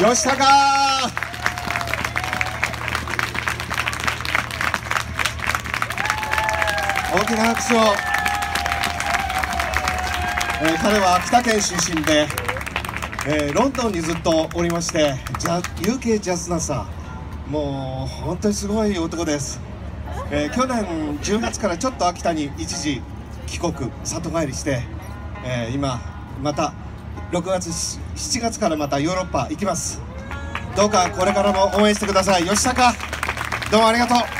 吉高。大きな拍手を、えー彼は秋田県出身で、えーロンドンにずっとおりましてジャ UK ジャズナさんもう本当にすごい男です、えー去年10月からちょっと秋田に一時帰国里帰りして、えー今また6月7月からまたヨーロッパ行きます。どうかこれからも応援してください。吉高どうもありがとう。